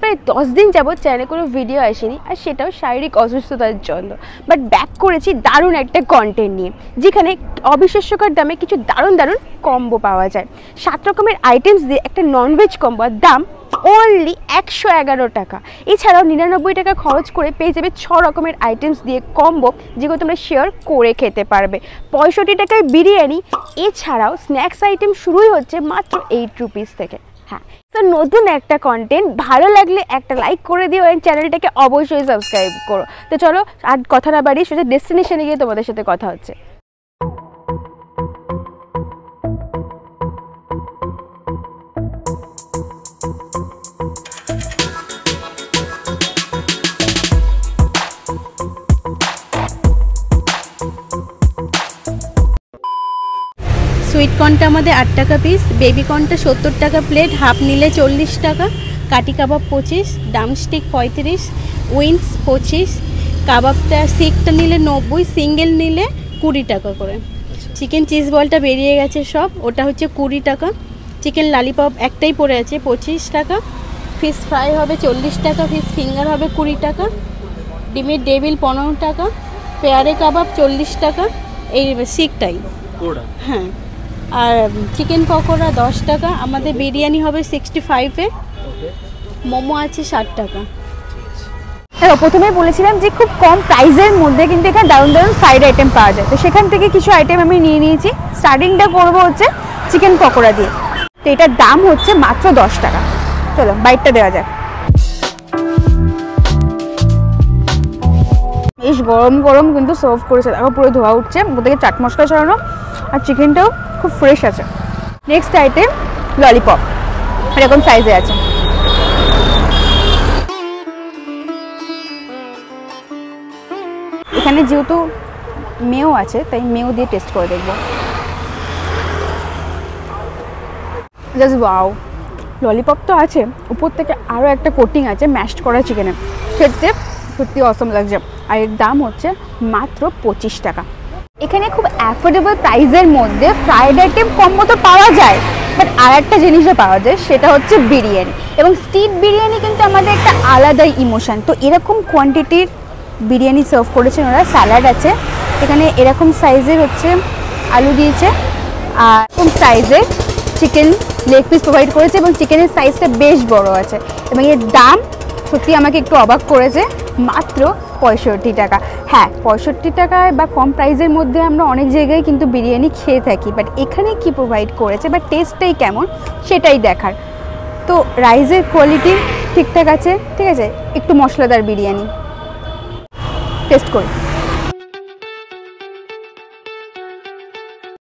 প্রায় দশ দিন যাবৎ চ্যানেলে কোনো ভিডিও আসেনি আর সেটাও শারীরিক অসুস্থতার জন্য। বাট ব্যাক করেছি দারুণ একটা কন্টেন্ট নিয়ে, যেখানে অবিশ্বাস্যকর দামে কিছু দারুণ দারুণ কম্বো পাওয়া যায়। সাত রকমের আইটেমস দিয়ে একটা ননভেজ কম্বোর দাম অনলি একশো এগারো টাকা। এছাড়াও নিরানব্বই টাকা খরচ করে পেয়ে যাবে ছ রকমের আইটেমস দিয়ে কম্বো যেগুলো তোমরা শেয়ার করে খেতে পারবে। পঁয়ষট্টি টাকায় বিরিয়ানি, এছাড়াও স্ন্যাক্স আইটেম শুরুই হচ্ছে মাত্র এইট রুপিস থেকে। হ্যাঁ তো নতুন একটা কন্টেন্ট ভালো লাগলে একটা লাইক করে দিও এবং চ্যানেলটাকে অবশ্যই সাবস্ক্রাইব করো। তো চলো, আর কথা না বাড়ি সোজা ডেস্টিনেশনে গিয়ে তোমাদের সাথে কথা হচ্ছে। সুইট কর্নটা আমাদের আট টাকা পিস বেবি কর্নটা সত্তর টাকা প্লেট হাফ নিলে চল্লিশ টাকা কাটি কাবাব পঁচিশ ডামস্টিক পঁয়ত্রিশ উইন্স পঁচিশ কাবাবটা সিকটা নিলে নব্বই সিঙ্গেল নিলে কুড়ি টাকা করে। চিকেন চিজ বলটা বেরিয়ে গেছে সব ওটা হচ্ছে কুড়ি টাকা। চিকেন লালিপপ একটাই পড়ে আছে পঁচিশ টাকা। ফিশ ফ্রাই হবে চল্লিশ টাকা ফিশ ফিঙ্গার হবে কুড়ি টাকা। ডিমের ডেবিল পনেরো টাকা। পেয়ারে কাবাব চল্লিশ টাকা। এই সিকটাই হ্যাঁ। আর চিকেন পকোড়া দশ টাকা আমাদের বিরিয়ানি হবে সিক্সটি ফাইভে মোমো আছে ষাট টাকা। হ্যাঁ প্রথমেই বলেছিলাম যে খুব কম প্রাইসের মধ্যে কিন্তু এখানে দারুণ দারুণ ফ্রাইড আইটেম পাওয়া যায়। তো সেখান থেকে কিছু আইটেম আমি নিয়ে নিয়েছি। স্টার্টিংটা করব হচ্ছে চিকেন পকোড়া দিয়ে। তো এটার দাম হচ্ছে মাত্র দশ টাকা। চলো বাইকটা দেওয়া যাক। বেশ গরম গরম কিন্তু সার্ভ করেছে। দেখো পুরো ধোয়া উঠছে ওর থেকে চাট মশলা ছড়ানো। আর চিকেনটাও খুব ফ্রেশ আছে। নেক্সট আইটেম ললিপপ এরকম সাইজে আছে? এখানে যেহেতু মেও আছে, তাই মেও দিয়ে টেস্ট করে দেখব। জাস্ট ওয়াও ললিপপ তো আছে, উপর থেকে আরও একটা কোটিং আছে ম্যাশড করা চিকেনে খেতে সত্যি অসম লাগছে। আর এর দাম হচ্ছে মাত্র পঁচিশ টাকা। এখানে খুব অ্যাফোর্ডেবল প্রাইসের মধ্যে ফ্রাইড আইটেম কম মতো পাওয়া যায় বাট আর একটা জিনিসও পাওয়া যায়, সেটা হচ্ছে বিরিয়ানি। এবং স্টিক বিরিয়ানি কিন্তু আমাদের একটা আলাদাই ইমোশন তো এরকম কোয়ান্টিটির বিরিয়ানি সার্ভ করেছেন ওরা স্যালাড আছে, এখানে এরকম সাইজের হচ্ছে আলু দিয়েছে, আর এরকম সাইজের চিকেন লেগ পিস প্রোভাইড করেছে, এবং চিকেনের সাইজটা বেশ বড় আছে। এবং এর দাম সত্যি আমাকে একটু অবাক করেছে, মাত্র পঁয়ষট্টি টাকা। হ্যাঁ পঁয়ষট্টি টাকায় বা কম প্রাইসের মধ্যে আমরা অনেক জায়গায় কিন্তু বিরিয়ানি খেয়ে থাকি। বাট এখানে কি প্রোভাইড করেছে বা টেস্টটাই কেমন সেটাই দেখার। তো রাইসের কোয়ালিটি ঠিকঠাক আছে, ঠিক আছে? একটু মশলাদার বিরিয়ানি। টেস্ট করি।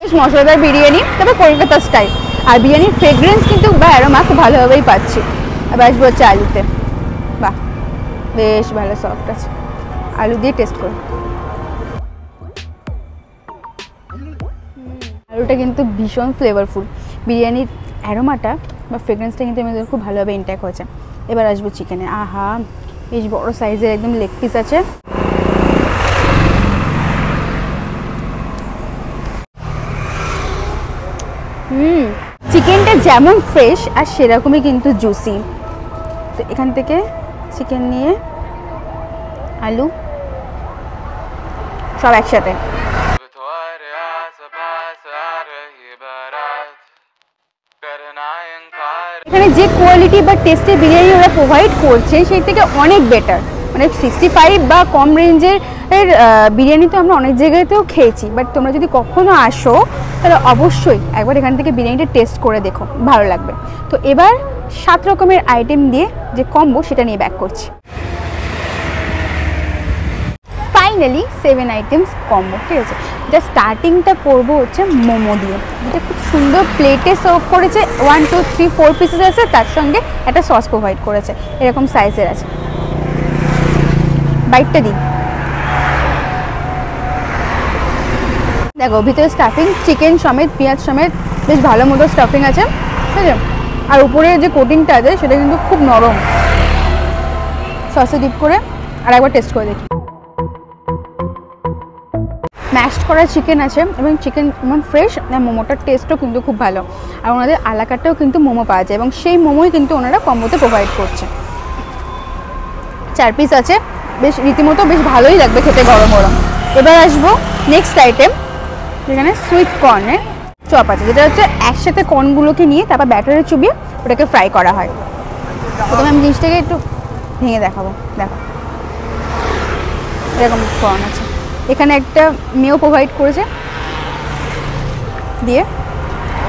বেশ মশলাদার বিরিয়ানি তবে কলকাতা স্টাইল আর বিরিয়ানির ফ্রেগ্রেন্স কিন্তু বা অ্যারোমা খুব ভালোভাবেই পাচ্ছি। এবার আসব হচ্ছে আলুতে। বাহ, বেশ ভালো সফট আছে। আলু দিয়ে টেস্ট করি। আলুটা কিন্তু ভীষণ ফ্লেভারফুল বিরিয়ানির অ্যারোমাটা বা ফ্রেগ্রেন্সটা কিন্তু আমাদের খুব ভালোভাবে ইনট্যাক হয়েছে। এবার আসব চিকেনে আহা বেশ বড় সাইজের একদম লেগ পিস আছে। হুম চিকেনটা যেমন ফ্রেশ আর সেরকমই কিন্তু জুসি তো এখান থেকে চিকেন নিয়ে আলু সব একসাথে। এখানে যে কোয়ালিটি বা টেস্টের বিরিয়ানি ওরা প্রোভাইড করছে সেই থেকে অনেক বেটার মানে সিক্সটি ফাইভ বা কম রেঞ্জের বিরিয়ানি তো আমরা অনেক জায়গাতেও খেয়েছি। বাট তোমরা যদি কখনো আসো তাহলে অবশ্যই একবার এখান থেকে বিরিয়ানিটা টেস্ট করে দেখো ভালো লাগবে। তো এবার সাত রকমের আইটেম দিয়ে যে কম্বো সেটা নিয়ে ব্যাক করছি। ফাইনালি সেভেন আইটেমস কম্বো ঠিক আছে এটা স্টার্টিংটা করব হচ্ছে মোমো দিয়ে। যেটা খুব সুন্দর প্লেটে সার্ভ করেছে। One two three four pieces আছে। তার সঙ্গে একটা সস প্রোভাইড করেছে। এরকম সাইজের আছে। বাইটটা দিই। দেখো, ভিতরে স্টাফিং চিকেন সমেত, পেঁয়াজ সমেত বেশ ভালো মতো স্টাফিং আছে। ঠিক আছে? আর উপরে যে কোটিংটা আছে, সেটা কিন্তু খুব নরম। সসে ডিপ করে আর একবার টেস্ট করে দেখি। ম্যাশড করা চিকেন আছে এবং চিকেন এমন ফ্রেশ আর মোমোটার টেস্টও কিন্তু খুব ভালো। আর ওনাদের আলাকাটাও কিন্তু মোমো পাওয়া যায় এবং সেই মোমোই কিন্তু ওনারা কম্বোতে প্রোভাইড করছে। চার পিস আছে। বেশ, রীতিমতো বেশ ভালোই লাগবে খেতে গরম গরম। এবার আসব নেক্সট আইটেম যেখানে সুইট কর্নের চপ আছে। যেটা হচ্ছে একসাথে কর্নগুলোকে নিয়ে তারপর ব্যাটারে চুবিয়ে ওটাকে ফ্রাই করা হয়। প্রথমে আমি জিনিসটাকে একটু ভেঙে দেখাবো। দেখো। এরকম কর্ন আছে। এখানে একটা মেয়েও প্রোভাইড করেছে। দিয়ে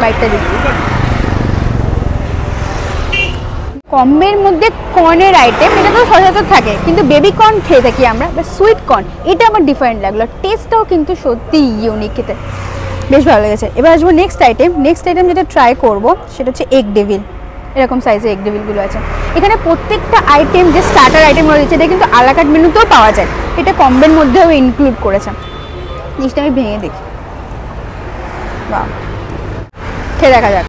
বাইকটা দিচ্ছি। কম্বের মধ্যে কর্নের আইটেম এটা তো সচরাচর থাকে, কিন্তু বেবি কর্ন খেয়ে থাকি আমরা বা সুইট কর্ন এটা আমার ডিফারেন্ট লাগল। টেস্টটাও কিন্তু সত্যি ইউনিক খেতে। বেশ ভালো লেগেছে। এবার আসব নেক্সট আইটেম নেক্সট আইটেম যেটা ট্রাই করব, সেটা হচ্ছে এগ ডেভিল এরকম সাইজের এগ ডেভিলগুলো আছে। এখানে প্রত্যেকটা আইটেম যে স্টার্টার আইটেম রয়েছে এটা কিন্তু আলাকাট মেনুতেও পাওয়া যায়। এটা কম্বের মধ্যেও ইনক্লুড করেছে। জিনিসটা আমি ভেঙে দেখি। বাহ। খেয়ে দেখা যাক।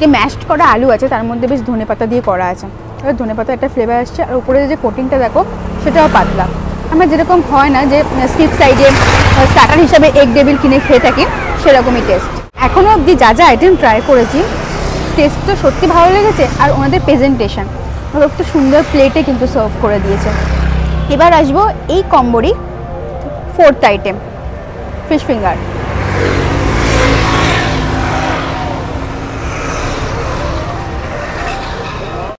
যে ম্যাশড করা আলু আছে, তার মধ্যে বেশ ধনে পাতা দিয়ে করা আছে। এবার ধনে পাতা একটা ফ্লেভার আসছে, আর উপরে যে কোটিংটা দেখো, সেটাও পাতলা। আমরা যেরকম হয় না যে স্ট্রিট সাইডে স্টার্টার হিসাবে এগ ডেবিল কিনে খেয়ে থাকি, সেরকমই টেস্ট এখনও অবধি যা যা আইটেম ট্রাই করেছি টেস্ট তো সত্যি ভালো লেগেছে আর ওনাদের প্রেজেন্টেশন ওরা একটু সুন্দর প্লেটে কিন্তু সার্ভ করে দিয়েছে। এবার আসব এই কম্বোরই ফোর্থ আইটেম ফিশ ফিঙ্গার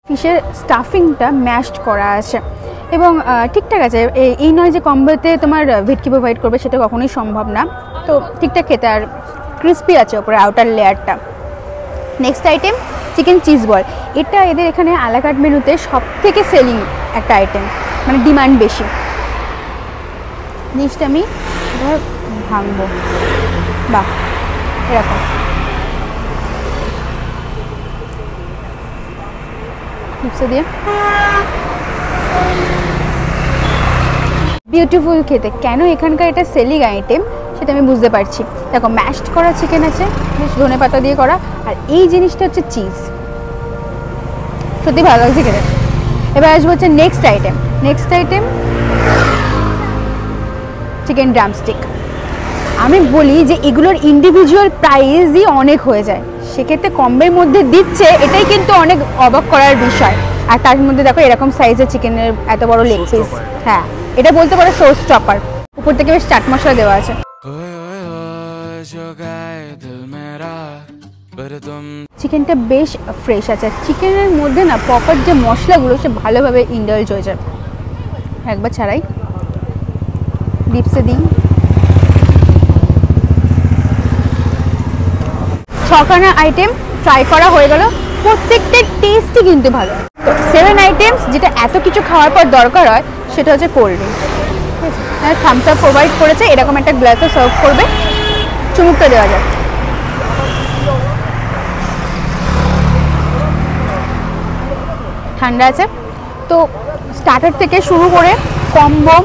ফিশের স্টাফিংটা ম্যাশড করা আছে। এবং ঠিকঠাক আছে এই নয় যে কম্বোতে তোমার ভেটকি প্রোভাইড করবে সেটা কখনোই সম্ভব না। তো ঠিকঠাক খেতে আর ক্রিস্পি আছে ওপরে আউটার লেয়ারটা next item chicken cheese ball এটা এদের এখানে আলাকাট মেনুতে সব থেকে সেলিং একটা আইটেম মানে ডিমান্ড বেশি। জিনিসটা আমি ভাঙবো। বাহ, এরকম। দিয়ে বিউটিফুল খেতে। কেন এখানকার এটা সেলিং আইটেম সেটা আমি বুঝতে পারছি। দেখো ম্যাশড করা চিকেন আছে বেশ ধনে পাতা দিয়ে করা আর এই জিনিসটা হচ্ছে চিজ সত্যি ভালো লাগছে খেতে। এবার আসব হচ্ছে next item next item chicken drumstick আমি বলি যে এগুলোর ইন্ডিভিজুয়াল প্রাইসই অনেক হয়ে যায়। সেক্ষেত্রে কমের মধ্যে দিচ্ছে এটাই কিন্তু অনেক অবাক করার বিষয়। আর তার মধ্যে দেখো এরকম সাইজের চিকেনের এত বড় লেগ পিস হ্যাঁ। এটা বলতে পারো সোর্স টপার উপর থেকে বেশ চাট মশলা দেওয়া আছে। চিকেনটা বেশ ফ্রেশ আছে। চিকেনের মধ্যে না প্রপার যে মশলাগুলো, সে ভালোভাবে ইন্ডালজ হয়ে যায়। একবার ছাড়াই। ডিপসে দিই। ছখানা আইটেম ট্রাই করা হয়ে গেল। প্রত্যেকটা টেস্টই কিন্তু ভালো। সেভেন আইটেমস যেটা এত কিছু খাওয়ার পর দরকার হয়, সেটা হচ্ছে cold drink Thums Up provide করেছে, এরকম একটা গ্লাসে সার্ভ করবে। চুমুকটা দেওয়া যায় ঠান্ডা আছে। তো স্টার্টার থেকে শুরু করে কম্বো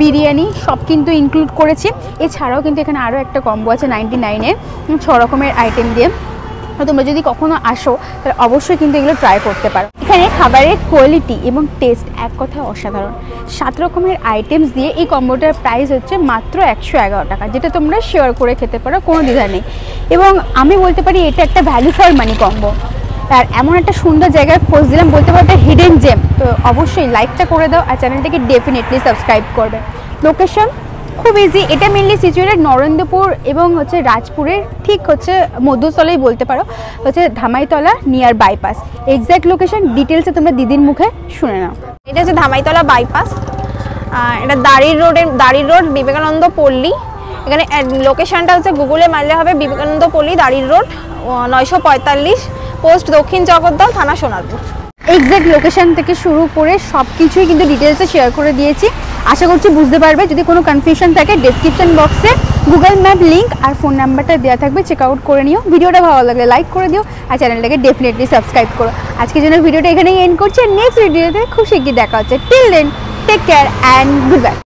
বিরিয়ানি সব কিন্তু ইনক্লুড করেছি। এছাড়াও কিন্তু এখানে আরও একটা কম্বো আছে নাইনটি নাইনের ছ রকমের আইটেম দিয়ে। তোমরা যদি কখনো আসো, তাহলে অবশ্যই কিন্তু এগুলো ট্রাই করতে পারো। এখানে খাবারের কোয়ালিটি এবং টেস্ট এক কথায় অসাধারণ। সাত রকমের আইটেমস দিয়ে এই কম্বোটার প্রাইস হচ্ছে মাত্র একশো এগারো টাকা, যেটা তোমরা শেয়ার করে খেতে পারো, কোনো দ্বিধা নেই। এবং আমি বলতে পারি এটা একটা ভ্যালু ফর মানি কম্বো আর এমন একটা সুন্দর জায়গায় খোঁজ দিলাম, বলতে পারো একটা হিডেন জেম তো অবশ্যই লাইকটা করে দাও আর চ্যানেলটাকে ডেফিনেটলি সাবস্ক্রাইব করবে। লোকেশন খুব ইজি এটা মেনলি সিচুয়েটেড নরেন্দ্রপুর এবং হচ্ছে রাজপুরের ঠিক হচ্ছে মধ্যস্থলেই বলতে পারো হচ্ছে Dhamaitala near bypass exact location ডিটেলসে তোমরা দিদির মুখে শুনে নাও। এটা হচ্ছে ধামাইতলা বাইপাস এটা দাড়ির রোডের দাড়ির রোড বিবেকানন্দ পল্লী। এখানে লোকেশনটা হচ্ছে গুগলে মারলে হবে বিবেকানন্দ পল্লী দাড়ির রোড নয়শো পঁয়তাল্লিশ পোস্ট দক্ষিণ জগদ্দল থানা সোনারপুর। এক্স্যাক্ট লোকেশন থেকে শুরু করে সব কিছুই কিন্তু ডিটেলসে শেয়ার করে দিয়েছি। আশা করছি বুঝতে পারবে। যদি কোনো কনফিউশন থাকে ডেসক্রিপশন বক্সে গুগল ম্যাপ লিঙ্ক আর ফোন নাম্বারটা দেওয়া থাকবে চেক আউট করে নিও। ভিডিওটা ভালো লাগলে লাইক করে দিও আর চ্যানেলটাকে ডেফিনেটলি সাবস্ক্রাইব করো। আজকের জন্য ভিডিওটা এখানেই এন্ড করছি নেক্সট ভিডিওতে খুব শিগগির দেখা হচ্ছে। Till then take care and good bye